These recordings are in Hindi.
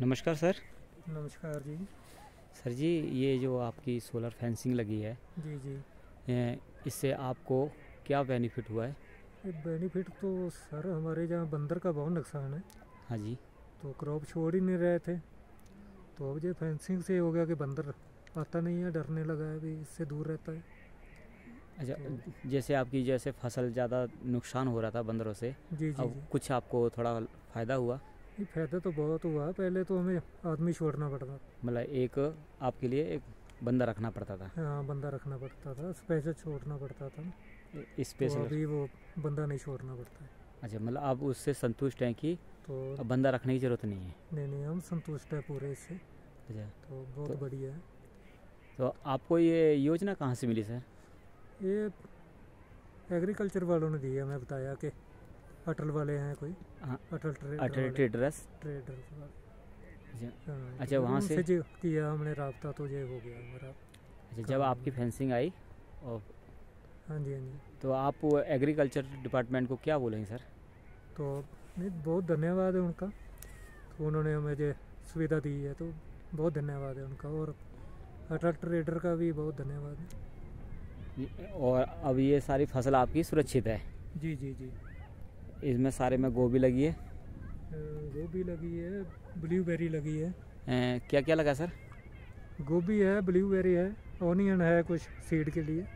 नमस्कार सर। नमस्कार जी। सर जी ये जो आपकी सोलर फेंसिंग लगी है जी जी। इससे आपको क्या बेनिफिट हुआ है? बेनिफिट तो सर हमारे जहाँ बंदर का बहुत नुकसान है। हाँ जी। तो क्रॉप छोड़ ही नहीं रहे थे। तो अब ये फेंसिंग से हो गया कि बंदर आता नहीं है डरने लगा है भी इससे दूर रहता है। अच्छा तो, जैसे आपकी जैसे फ़सल ज़्यादा नुकसान हो रहा था बंदरों से जी जी अब जी। कुछ आपको थोड़ा फ़ायदा हुआ? ये फ़ायदा तो बहुत हुआ। पहले तो हमें आदमी छोड़ना पड़ता मतलब एक आपके लिए एक बंदा रखना पड़ता था। हाँ बंदा रखना पड़ता था। स्पेशल छोड़ना पड़ता था। तो स्पेशल अभी वो बंदा नहीं छोड़ना पड़ता है। अच्छा मतलब आप उससे संतुष्ट हैं कि तो अब बंदा रखने की ज़रूरत नहीं है? नहीं नहीं हम संतुष्ट हैं पूरे इससे। अच्छा। तो बहुत तो- बढ़िया है। तो आपको ये योजना कहाँ से मिली सर? ये एग्रीकल्चर वालों ने दी है मैं बताया कि अटल वाले हैं कोई? हाँ, Atal trader Atal traders? Trader वाले। अच्छा। हाँ, अच्छा, वहाँ से- जो किया हमने रास्ता तो ये हो गया हमारा। अच्छा जब आपकी फेंसिंग आई और हाँ जी हाँ जी। तो आप एग्रीकल्चर डिपार्टमेंट को क्या बोलेंगे सर? तो नहीं बहुत धन्यवाद है उनका। तो उन्होंने हमें जो सुविधा दी है तो बहुत धन्यवाद है उनका। और अटल ट्रेडर का भी बहुत धन्यवाद है। और अब ये सारी फ़सल आपकी सुरक्षित है? जी जी जी। इसमें सारे में गोभी लगी है। गोभी लगी है ब्लूबेरी लगी है। क्या क्या लगा सर? गोभी है ब्लूबेरी है ऑनियन है कुछ सीड के लिए।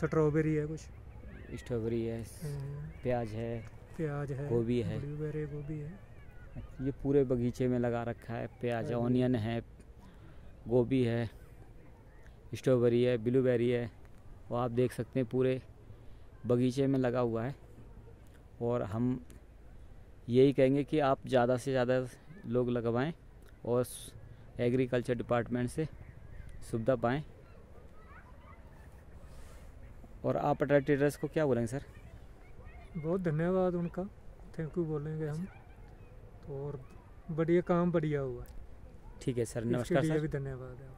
स्ट्रॉबेरी है कुछ। स्ट्रॉबेरी है प्याज है प्याज है गोभी है। ब्लूबेरी गोभी है। ये पूरे बगीचे में लगा रखा है प्याज। ऑनियन है गोभी है स्ट्रॉबेरी है ब्लूबेरी है। वो आप देख सकते हैं पूरे बगीचे में लगा हुआ है। और हम यही कहेंगे कि आप ज़्यादा से ज़्यादा लोग लगवाएँ और एग्रीकल्चर डिपार्टमेंट से सुविधा पाएँ। और आप अटल ट्रेडर्स को क्या बोलेंगे सर बहुत धन्यवाद उनका। थैंक यू बोलेंगे हम। और बढ़िया काम बढ़िया हुआ है। ठीक है सर नमस्कार सर भी धन्यवाद है